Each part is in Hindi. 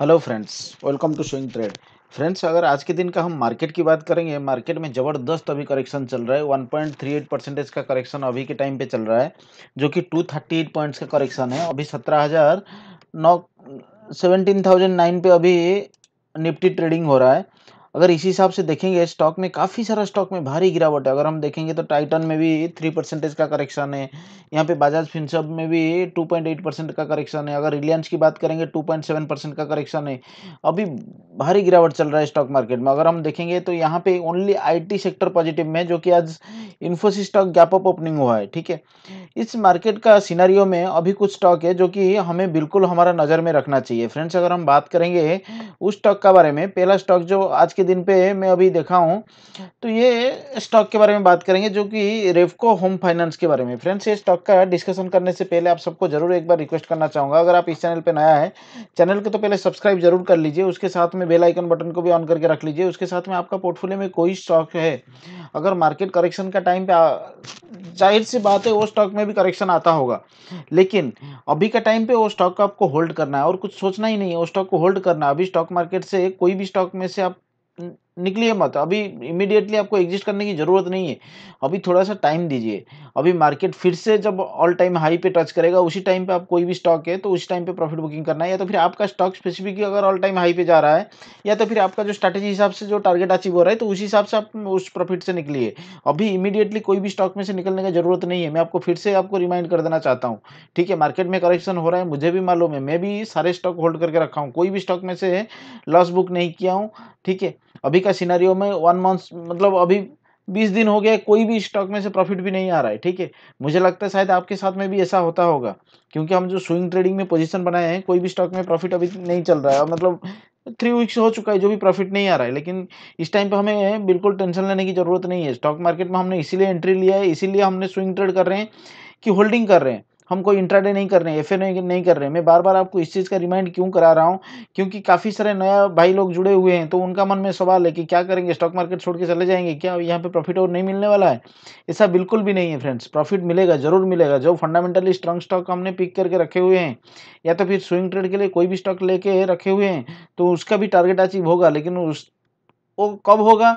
Hello friends welcome to swing trade friends अगर आज के दिन का हम मार्केट की बात करेंगे मार्केट में ज़बरदस्त अभी करेक्शन चल रहा है। 1.38 परसेंटेज का करेक्शन अभी के टाइम पे चल रहा है, जो कि 238 पॉइंट्स का करेक्शन है। अभी सत्रह हज़ार नौ सेवनटीन थाउज़ेंड नाइन पे अभी निफ्टी ट्रेडिंग हो रहा है। अगर इसी हिसाब से देखेंगे स्टॉक में काफ़ी सारा स्टॉक में भारी गिरावट है। अगर हम देखेंगे तो टाइटन में भी थ्री परसेंटेज का करेक्शन है। यहाँ पे बजाज फिनसब में भी टू पॉइंट एट परसेंट का करेक्शन है। अगर रिलायंस की बात करेंगे टू पॉइंट सेवन परसेंट का करेक्शन है। अभी भारी गिरावट चल रहा है स्टॉक मार्केट में। अगर हम देखेंगे तो यहाँ पे ओनली आईटी सेक्टर पॉजिटिव में जो कि आज Infosys stock gap up opening हुआ है, ठीक है? इस मार्केट का सिनारियो में अभी कुछ स्टॉक है, जो कि हमें बिल्कुल हमारा नज़र में रखना चाहिए। फ्रेंड्स अगर हम बात करेंगे उस स्टॉक का बारे में, पहला स्टॉक जो आज के दिन पे मैं अभी देखा हूँ। तो ये स्टॉक के बारे में बात करेंगे जो कि रेवको होम फाइनेंस के बारे में। फ्रेंड्स ये स्टॉक का डिस्कशन करने से पहले आप सबको ज़रूर एक बार रिक्वेस्ट करना चाहूँगा। अगर आप इस चैनल पर नया है चैनल को तो पहले सब्सक्राइब ज़रूर कर लीजिए। उसके साथ में बेल आइकन बटन को भी ऑन करके रख लीजिए। उसके साथ में आपका पोर्टफोलियो में कोई स्टॉक है, अगर मार्केट करेक्शन का टाइम पे ज़ाहिर सी बात है, वो स्टॉक में भी करेक्शन आता होगा। लेकिन अभी का टाइम पे वो स्टॉक को आपको होल्ड करना है और कुछ सोचना ही नहीं है। वो स्टॉक को होल्ड करना है। अभी स्टॉक मार्केट से कोई भी स्टॉक में से आप mm. निकलिए मत। अभी इमीडिएटली आपको एग्जिस्ट करने की ज़रूरत नहीं है। अभी थोड़ा सा टाइम दीजिए। अभी मार्केट फिर से जब ऑल टाइम हाई पे टच करेगा, उसी टाइम पे आप कोई भी स्टॉक है तो उसी टाइम पे प्रॉफिट बुकिंग करना है। या तो फिर आपका स्टॉक स्पेसिफिक अगर ऑल टाइम हाई पे जा रहा है, या तो फिर आपका जो स्ट्रैटेजी हिसाब से जो टारगेट अचीव हो रहा है तो उसी हिसाब से आप उस प्रॉफिट से निकलिए। अभी इमीडिएटली कोई भी स्टॉक में से निकलने की ज़रूरत नहीं है। मैं आपको फिर से आपको रिमाइंड कर देना चाहता हूँ। ठीक है मार्केट में करेक्शन हो रहा है, मुझे भी मालूम है। मैं भी सारे स्टॉक होल्ड करके रखा हूँ। कोई भी स्टॉक में से लॉस बुक नहीं किया हूँ। ठीक है, अभी का सिनारियो में वन मंथ मतलब अभी बीस दिन हो गया, कोई भी स्टॉक में से प्रॉफिट भी नहीं आ रहा है, ठीक है? मुझे लगता है शायद आपके साथ में भी ऐसा होता होगा, क्योंकि हम जो स्विंग ट्रेडिंग में पोजीशन बनाए हैं, कोई भी स्टॉक में प्रॉफिट अभी नहीं चल रहा है मतलब थ्री वीक्स हो चुका है, जो भी प्रॉफिट नहीं आ रहा है, लेकिन इस टाइम पे हमें बिल्कुल टेंशन लेने की ज़रूरत नहीं है। स्टॉक मार्केट में हमने इसीलिए एंट्री लिया है, इसीलिए हमने स्विंग ट्रेड कर रहे हैं कि होल्डिंग कर रहे हैं। हम कोई इंट्राडे नहीं कर रहे हैं एफ़ नहीं, कर रहे। हैं मैं बार बार आपको इस चीज़ का रिमाइंड क्यों करा रहा हूँ? क्योंकि काफ़ी सारे नया भाई लोग जुड़े हुए हैं तो उनका मन में सवाल है कि क्या करेंगे? स्टॉक मार्केट छोड़ के चले जाएँगे? क्या यहाँ पे प्रॉफिट और नहीं मिलने वाला है? ऐसा बिल्कुल भी नहीं है फ्रेंड्स प्रॉफिट मिलेगा ज़रूर मिलेगा। जो फंडामेंटली स्ट्रॉन्ग स्टॉक हमने पिक करके रखे हुए हैं या तो फिर स्विंग ट्रेड के लिए कोई भी स्टॉक लेके रखे हुए हैं तो उसका भी टारगेट अचीव होगा लेकिन उस वो कब होगा?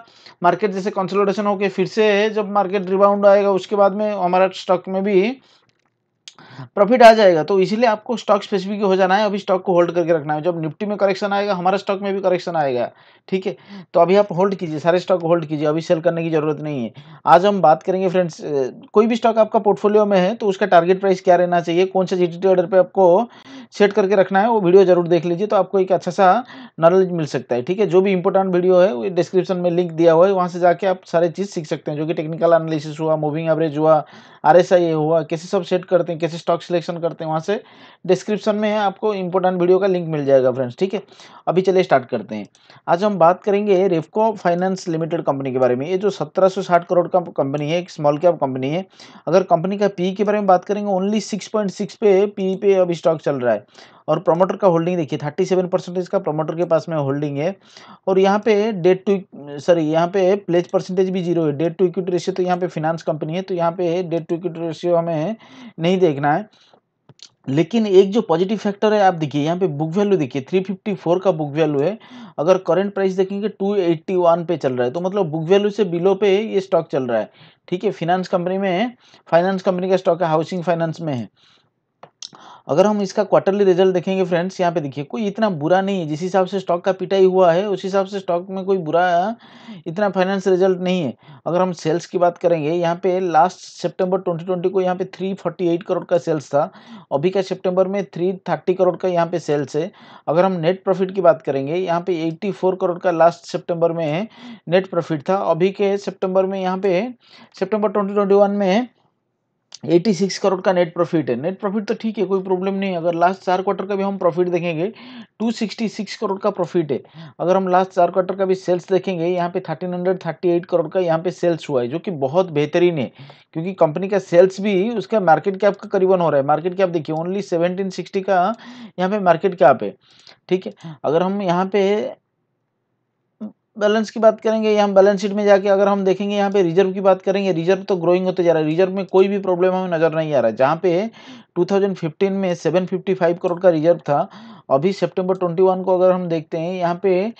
मार्केट जैसे कंसोलिडेशन होकर फिर से जब मार्केट रिबाउंड आएगा उसके बाद में हमारा स्टॉक में भी प्रॉफिट आ जाएगा। तो इसीलिए आपको स्टॉक स्पेसिफिक हो जाना है। अभी स्टॉक को होल्ड करके रखना है। जब निफ्टी में करेक्शन आएगा, हमारा स्टॉक में भी करेक्शन आएगा। ठीक है? तो अभी आप होल्ड कीजिए। सारे स्टॉक होल्ड कीजिए। अभी सेल करने की ज़रूरत नहीं है। आज हम बात करेंगे फ्रेंड्स कोई भी स्टॉक आपका पोर्टफोलियो में है तो उसका टारगेट प्राइस क्या रहना चाहिए? कौन से जी ऑर्डर पर आपको सेट करके रखना है, वो वीडियो ज़रूर देख लीजिए तो आपको एक अच्छा सा नॉलेज मिल सकता है, ठीक है? जो भी इंपॉर्टेंट वीडियो है, वो डिस्क्रिप्शन में लिंक दिया हुआ है, वहाँ से जाके आप सारे चीज़ सीख सकते हैं, जो कि टेक्निकल एनालिसिस हुआ मूविंग एवरेज हुआ आर हुआ, कैसे सब सेट करते हैं, कैसे स्टॉक सिलेक्शन करते हैं, वहाँ से डिस्क्रिप्शन में आपको इंपॉर्टेंट वीडियो का लिंक मिल जाएगा फ्रेंड्स ठीक है? अभी चलिए स्टार्ट करते हैं। आज हम बात करेंगे रेफको फाइनेंस लिमिटेड कंपनी के बारे में। ये जो 1760 करोड़ का कंपनी है, एक स्मॉल कैप कंपनी है, अगर कंपनी का पी के बारे में बात करेंगे ओनली 6.6 पे पी पे अभी स्टॉक चल रहा है। और प्रमोटर का होल्डिंग देखिए थर्टी सेवन परसेंटेज का प्रमोटर के पास में होल्डिंग है। और यहाँ पे डेट टू सॉरी यहाँ पे प्लेज परसेंटेज भी ज़ीरो है। डेट टू इक्विटी रेशियो तो यहाँ पे फिनांस कंपनी है तो यहाँ पे डेट टू इक्विटी रेशियो हमें नहीं देखना है। लेकिन एक जो पॉजिटिव फैक्टर है, आप देखिए, यहाँ पे बुक वैल्यू देखिए 354 का बुक वैल्यू है। अगर करंट प्राइस देखेंगे 281 पे चल रहा है। तो मतलब बुक वैल्यू से बिलो पे ये स्टॉक चल रहा है। ठीक है फिनांस कंपनी में फाइनेंस कंपनी का स्टॉक है हाउसिंग फाइनेंस में है। अगर हम इसका क्वार्टरली रिज़ल्ट देखेंगे फ्रेंड्स यहाँ पे देखिए, कोई इतना बुरा नहीं है, जिस हिसाब से स्टॉक का पिटाई हुआ है, उस हिसाब से स्टॉक में कोई बुरा, इतना फाइनेंस रिज़ल्ट नहीं है। अगर हम सेल्स की बात करेंगे, यहाँ पे लास्ट सितंबर 2020 को यहाँ पे 348 करोड़ का सेल्स था, अभी का सितंबर में 330 करोड़ का यहाँ पे सेल्स है। अगर हम नेट प्रॉफिट की बात करेंगे, यहाँ पे 84 करोड़ का लास्ट सितंबर में नेट प्रॉफिट था, अभी के सितंबर में यहाँ पे सितंबर 2021 में 86 करोड़ का नेट प्रॉफिट है। नेट प्रॉफिट तो ठीक है, कोई प्रॉब्लम नहीं अगर लास्ट चार क्वार्टर का भी हम प्रॉफिट देखेंगे 266 करोड़ का प्रॉफिट है। अगर हम लास्ट चार क्वार्टर का भी सेल्स देखेंगे, यहाँ पे 1338 करोड़ का यहाँ पे सेल्स हुआ है, जो कि बहुत बेहतरीन है। क्योंकि कंपनी का सेल्स भी उसका मार्केट कैप का करीबन हो रहा है। मार्केट कैप देखिए ओनली सेवनटीन का यहाँ पे मार्केट कैप है। ठीक है? अगर हम यहाँ पे बैलेंस की बात करेंगे, या हम बैलेंस शीट में जाके अगर हम देखेंगे, यहाँ पे रिज़र्व की बात करेंगे रिज़र्व तो ग्रोइंग होते जा रहा है। रिज़र्व में कोई भी प्रॉब्लम हमें नज़र नहीं आ रहा है। जहाँ पे 2015 में 755 करोड़ का रिज़र्व था, अभी सितंबर 21 को अगर हम देखते हैं, यहाँ पे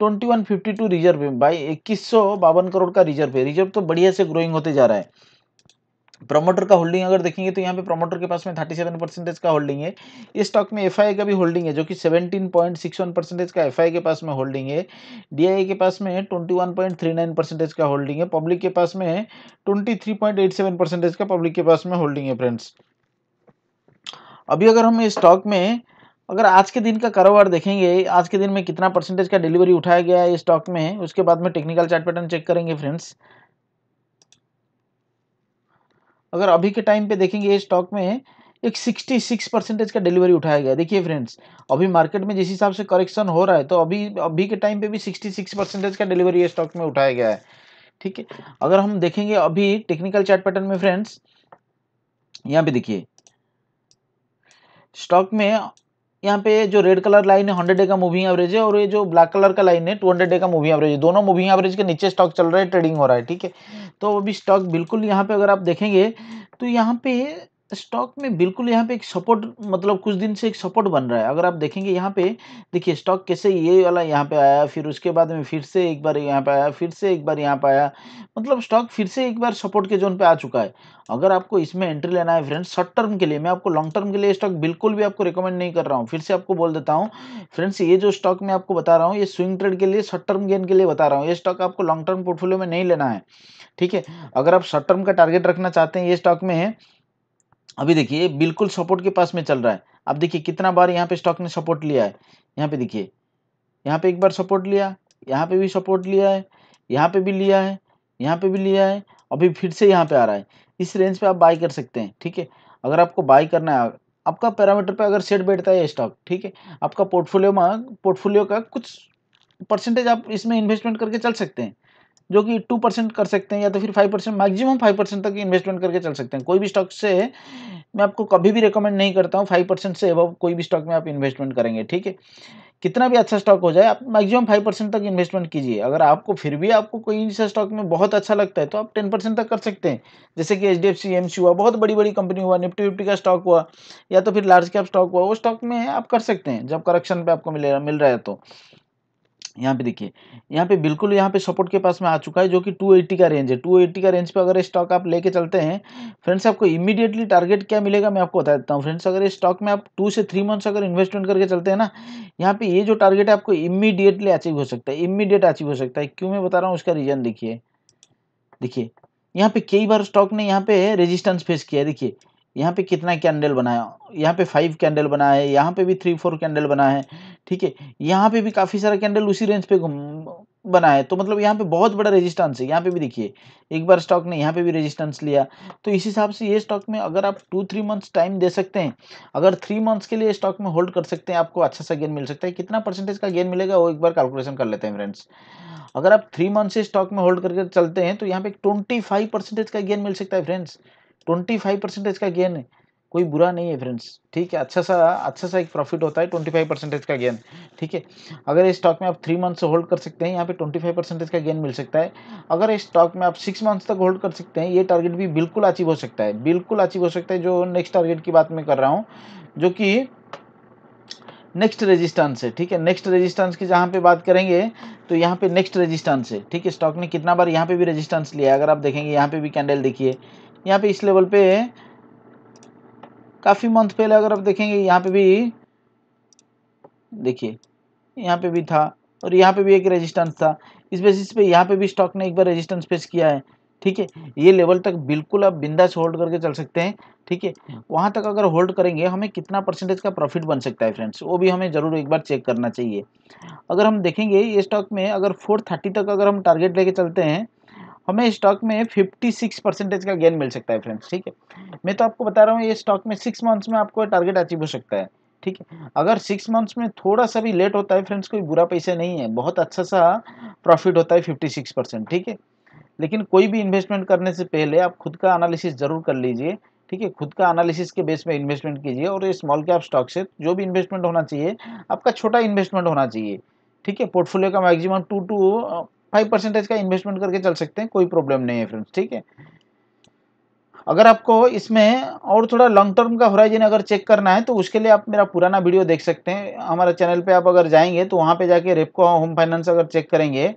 2152 रिज़र्व है। भाई, इक्कीस करोड़ का रिज़र्व है। रिज़र्व तो बढ़िया से ग्रोइंग होते जा रहा है। प्रमोटर का होल्डिंग अगर देखेंगे तो यहाँ पे प्रमोटर के पास में 37 परसेंटेज का होल्डिंग है। इस स्टॉक में एफआई का भी होल्डिंग है, जो कि 17.61 परसेंटेज का एफआई के पास में होल्डिंग है। डी के पास में 21.39 परसेंटेज का होल्डिंग है। पब्लिक के पास में 23.87 परसेंटेज का पब्लिक के पास में होल्डिंग है फ्रेंड्स अभी अगर हम इस स्टॉक में, अगर आज के दिन का कारोबार देखेंगे, आज के दिन में कितना परसेंटेज का डिलीवरी उठाया गया है इस स्टॉक में, उसके बाद में टेक्निकल चार्ट पैटर्न चेक करेंगे फ्रेंड्स अगर अभी के टाइम पे देखेंगे ये स्टॉक में एक 66 परसेंटेज का डिलीवरी उठाया गया देखिए फ्रेंड्स अभी मार्केट में जिस हिसाब से करेक्शन हो रहा है तो अभी अभी के टाइम पे भी 66 परसेंटेज का डिलीवरी ये स्टॉक में उठाया गया है। ठीक है? अगर हम देखेंगे अभी टेक्निकल चार्ट पैटर्न में फ्रेंड्स यहाँ पे देखिए स्टॉक में यहाँ पे जो रेड कलर लाइन है हंड्रेड डे का मूविंग एवरेज है और ये जो ब्लैक कलर का लाइन है टू हंड्रेड डे का मूविंग एवरेज है। दोनों मूविंग एवरेज के नीचे स्टॉक चल रहा है ट्रेडिंग हो रहा है, ठीक है? तो अभी स्टॉक बिल्कुल यहाँ पे अगर आप देखेंगे तो यहाँ पे स्टॉक में बिल्कुल यहाँ पे एक सपोर्ट मतलब कुछ दिन से एक सपोर्ट बन रहा है। अगर आप देखेंगे यहाँ पे, देखिए स्टॉक कैसे ये वाला यहाँ पे आया, फिर उसके बाद में फिर से एक बार यहाँ पे आया, फिर से एक बार यहाँ पे आया। मतलब स्टॉक फिर से एक बार सपोर्ट के जोन पे आ चुका है। अगर आपको इसमें एंट्री लेना है फ्रेंड्स शॉर्ट टर्म के लिए, मैं आपको लॉन्ग टर्म के लिए स्टॉक बिल्कुल भी आपको रिकमेंड नहीं कर रहा हूँ। फिर से आपको बोल देता हूँ फ्रेंड्स ये जो स्टॉक मैं आपको बता रहा हूँ, ये स्विंग ट्रेड के लिए शॉर्ट टर्म गेन के लिए बता रहा हूँ। ये स्टॉक आपको लॉन्ग टर्म पोर्टफोलियो में नहीं लेना है। ठीक है? अगर आप शॉर्ट टर्म का टारगेट रखना चाहते हैं, ये स्टॉक में अभी देखिए, बिल्कुल सपोर्ट के पास में चल रहा है। अब देखिए, कितना बार यहाँ पे स्टॉक ने सपोर्ट लिया है। यहाँ पे देखिए, यहाँ पे एक बार सपोर्ट लिया, यहाँ पे भी सपोर्ट लिया है, यहाँ पे भी लिया है, यहाँ पे भी लिया है, अभी फिर से यहाँ पे आ रहा है। इस रेंज पे आप बाई कर सकते हैं, ठीक है? अगर आपको बाई करना है, आपका पैरामीटर पे अगर सेट बैठता है स्टॉक ठीक है? आपका पोर्टफोलियो में पोर्टफोलियो का कुछ परसेंटेज आप इसमें इन्वेस्टमेंट करके चल सकते हैं। जो कि टू परसेंट कर सकते हैं या तो फिर five percent maximum five percent तक इन्वेस्टमेंट करके चल सकते हैं। कोई भी स्टॉक से मैं आपको कभी भी रिकमेंड नहीं करता हूँ फाइव परसेंट से अब कोई भी स्टॉक में आप इन्वेस्टमेंट करेंगे, ठीक है? कितना भी अच्छा स्टॉक हो जाए, आप मैक्सिमम फाइव परसेंट तक इन्वेस्टमेंट कीजिए। अगर आपको फिर भी आपको कोई सा स्टॉक में बहुत अच्छा लगता है तो आप टेन परसेंट तक कर सकते हैं। जैसे कि H D F C M C हुआ, बहुत बड़ी बड़ी कंपनी हुआ निफ्टी विफ्टी का स्टॉक हुआ, या तो फिर लार्ज कैप स्टॉक हुआ, वो स्टॉक में आप कर सकते हैं, जब करेक्शन पे आपको मिल रहा है तो। यहाँ पे देखिए, यहाँ पे बिल्कुल यहाँ पे सपोर्ट के पास में आ चुका है, जो कि 280 का रेंज है। 280 का रेंज पे अगर स्टॉक आप लेके चलते हैं फ्रेंड्स आपको इमीडिएटली टारगेट क्या मिलेगा मैं आपको बता देता हूँ। फ्रेंड्स अगर स्टॉक में आप टू से थ्री मंथ्स अगर इन्वेस्टमेंट करके चलते हैं ना, यहाँ पे ये जो टारगेट है आपको इमीडिएटली अचीव हो सकता है इमीडिएट अचीव हो सकता है। क्यों मैं बता रहा हूँ उसका रीजन देखिए देखिए, यहाँ पे कई बार स्टॉक ने यहाँ पे रेजिस्टेंस फेस किया देखिए, यहाँ पे कितना कैंडल बनाया, यहाँ पे फाइव कैंडल बनाया है यहाँ पे भी थ्री फोर कैंडल बनाया है। ठीक है, यहाँ पे भी काफ़ी सारा कैंडल उसी रेंज पे बना है। तो मतलब यहाँ पे बहुत बड़ा रेजिस्टेंस है। यहाँ पे भी देखिए, एक बार स्टॉक ने यहाँ पे भी रेजिस्टेंस लिया। तो इस हिसाब से ये स्टॉक में अगर आप टू थ्री मंथ्स टाइम दे सकते हैं, अगर थ्री मंथ्स के लिए स्टॉक में होल्ड कर सकते हैं, आपको अच्छा सा गेन मिल सकता है। कितना परसेंटेज का गेन मिलेगा, वो एक बार कैलकुलेशन कर लेते हैं फ्रेंड्स अगर आप थ्री मंथ से स्टॉक में होल्ड करके चलते हैं तो यहाँ पे ट्वेंटी फाइव परसेंटेज का गेन मिल सकता है फ्रेंड्स ट्वेंटी फाइव परसेंटेज का गेन है। कोई बुरा नहीं है फ्रेंड्स ठीक है? अच्छा सा अच्छा सा एक प्रॉफिट होता है ट्वेंटी फाइव परसेंटेज का गेन ठीक है? अगर इस स्टॉक में आप थ्री मंथ्स होल्ड कर सकते हैं, यहाँ पे ट्वेंटी फाइव परसेंटेज का गेन मिल सकता है. अगर इस स्टॉक में आप सिक्स मंथ्स तक होल्ड कर सकते हैं, ये टारगेट भी बिल्कुल अचीव हो सकता है. बिल्कुल अचीव हो सकता है, जो नेक्स्ट टारगेट की बात मैं कर रहा हूँ, जो कि नेक्स्ट रेजिस्टेंस है. ठीक है? नेक्स्ट रेजिस्टेंस की जहाँ पे बात करेंगे तो यहाँ पे नेक्स्ट रेजिस्टेंस है. ठीक है? स्टॉक ने कितना बार यहाँ पे भी रेजिस्टेंस लिया अगर आप देखेंगे, यहाँ पे भी कैंडल देखिए. यहाँ पे इस लेवल पे काफ़ी मंथ पहले अगर आप देखेंगे, यहाँ पे भी देखिए, यहाँ पे भी था और यहाँ पे भी एक रेजिस्टेंस था। इस बेसिस पे यहाँ पे भी स्टॉक ने एक बार रेजिस्टेंस फेस किया है, ठीक है? ये लेवल तक बिल्कुल आप बिंदास होल्ड करके चल सकते हैं, ठीक है? वहाँ तक अगर होल्ड करेंगे, हमें कितना परसेंटेज का प्रॉफिट बन सकता है फ्रेंड्स वो भी हमें ज़रूर एक बार चेक करना चाहिए। अगर हम देखेंगे, ये स्टॉक में अगर फोर थर्टी तक अगर हम टारगेट लेके चलते हैं हमें स्टॉक में 56 परसेंटेज का गेन मिल सकता है फ्रेंड्स ठीक है? मैं तो आपको बता रहा हूँ, ये स्टॉक में सिक्स मंथ्स में आपको टारगेट अचीव हो सकता है, ठीक है? अगर सिक्स मंथ्स में थोड़ा सा भी लेट होता है फ्रेंड्स कोई बुरा पैसा नहीं है, बहुत अच्छा सा प्रॉफिट होता है फिफ्टी सिक्स परसेंट ठीक है? लेकिन कोई भी इन्वेस्टमेंट करने से पहले आप खुद का एनालिसिस ज़रूर कर लीजिए, ठीक है? खुद का एनालिसिस के बेस में इन्वेस्टमेंट कीजिए और ये स्मॉल कैप स्टॉक से जो भी इन्वेस्टमेंट होना चाहिए, आपका छोटा इन्वेस्टमेंट होना चाहिए, ठीक है? पोर्टफोलियो का maximum two to five percentage का इन्वेस्टमेंट करके चल सकते हैं, कोई प्रॉब्लम नहीं है फ्रेंड्स, ठीक है? अगर आपको इसमें और थोड़ा लॉन्ग टर्म का होराइजन अगर चेक करना है तो उसके लिए आप मेरा पुराना वीडियो देख सकते हैं। हमारे चैनल पे आप अगर जाएँगे तो वहाँ पे जाके रेपको होम फाइनेंस अगर चेक करेंगे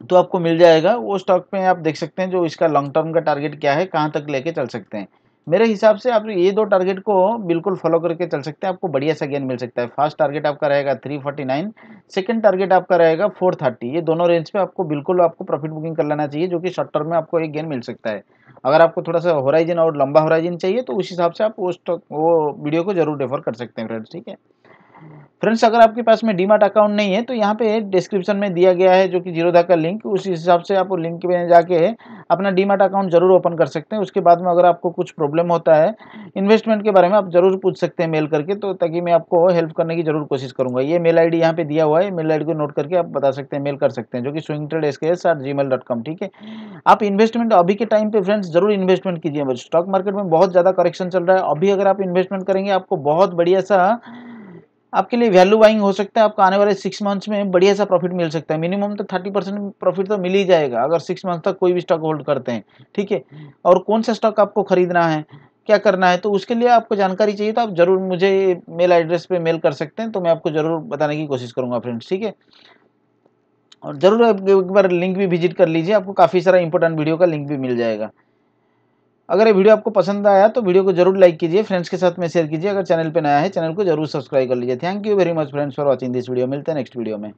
तो आपको मिल जाएगा। वो स्टॉक पे आप देख सकते हैं जो इसका लॉन्ग टर्म का टारगेट क्या है, कहाँ तक लेके चल सकते हैं। मेरे हिसाब से आप ये दो टारगेट को बिल्कुल फॉलो करके चल सकते हैं। आपको बढ़िया सा गेन मिल सकता है। फ़र्स्ट टारगेट आपका रहेगा 349 सेकेंड टारगेट आपका रहेगा 430 ये दोनों रेंज पे आपको बिल्कुल आपको प्रॉफिट बुकिंग कर लेना चाहिए, जो कि शॉर्ट टर्म में आपको एक गेन मिल सकता है। अगर आपको थोड़ा सा होराइजन और लंबा होराइजन चाहिए तो उस हिसाब से आप स्टॉक वो वीडियो को ज़रूर रेफर कर सकते हैं फ्रेंड्स ठीक है? फ्रेंड्स, अगर आपके पास में डीमार्ट अकाउंट नहीं है तो यहाँ पे डिस्क्रिप्शन में दिया गया है, जो कि जीरोधा का लिंक, उस हिसाब से आप लिंक में जाके अपना डीमार्ट अकाउंट ज़रूर ओपन कर सकते हैं। उसके बाद में अगर आपको कुछ प्रॉब्लम होता है, इन्वेस्टमेंट के बारे में आप ज़रूर पूछ सकते हैं मेल करके तो ताकि मैं आपको हेल्प करने की ज़रूर कोशिश करूँगा। ये मेल आई डी यहाँ पे दिया हुआ है मेल आईडी को नोट करके आप बता सकते हैं, मेल कर सकते हैं, जो कि swing trade S K S Gmail dot com ठीक है? आप इन्वेस्टमेंट अभी के टाइम पे फ्रेंड्स, ज़रूर इन्वेस्टमेंट कीजिए। स्टॉक मार्केट में बहुत ज़्यादा करेक्शन चल रहा है। अभी अगर आप इन्वेस्टमेंट करेंगे, आपको बहुत बढ़िया सा आपके लिए वैल्यू बाइंग हो सकता है, आपको आने वाले सिक्स मंथ्स में बढ़िया सा प्रॉफिट मिल सकता है। मिनिमम तो थर्टी परसेंट प्रॉफिट तो मिल ही जाएगा, अगर सिक्स मंथ तक कोई भी स्टॉक होल्ड करते हैं, ठीक है? और कौन सा स्टॉक आपको खरीदना है, क्या करना है तो उसके लिए आपको जानकारी चाहिए तो आप ज़रूर मुझे मेल एड्रेस पे मेल कर सकते हैं तो मैं आपको ज़रूर बताने की कोशिश करूँगा फ्रेंड्स ठीक है? और ज़रूर एक बार लिंक भी विज़िट कर लीजिए, आपको काफ़ी सारा इंपॉर्टेंट वीडियो का लिंक भी मिल जाएगा। अगर ये वीडियो आपको पसंद आया तो वीडियो को ज़रूर लाइक कीजिए फ्रेंड्स के साथ में शेयर कीजिए। अगर चैनल पर नया है चैनल को ज़रूर सब्सक्राइब कर लीजिए। Thank you very much friends for watching this video मिलते हैं नेक्स्ट वीडियो में।